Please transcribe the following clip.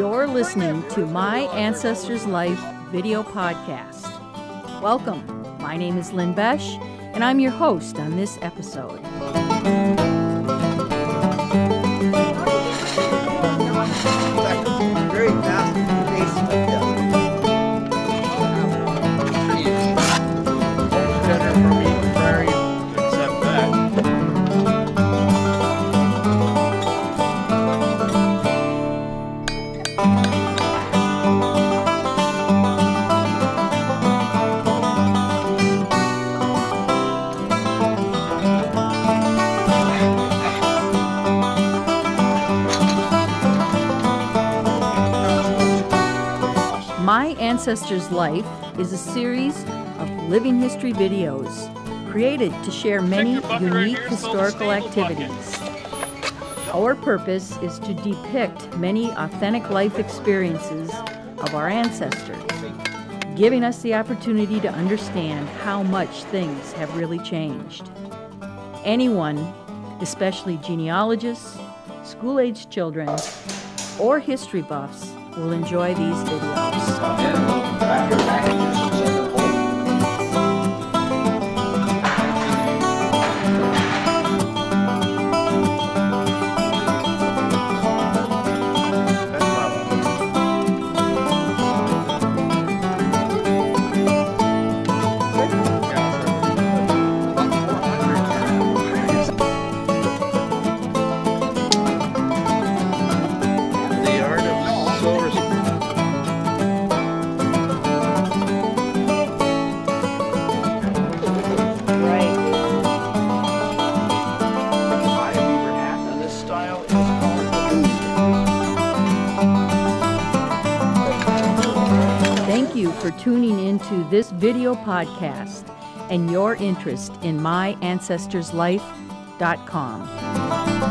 You're listening to My Ancestors Life video podcast. Welcome. My name is Lynn Besch, and I'm your host on this episode. My Ancestors Life is a series of living history videos created to share many right unique here, it's called the historical staple bucket. activities. Our purpose is to depict many authentic life experiences of our ancestors, giving us the opportunity to understand how much things have really changed. Anyone, especially genealogists, school aged children, or history buffs, will enjoy these videos. You for tuning into this video podcast and your interest in myancestorslife.com.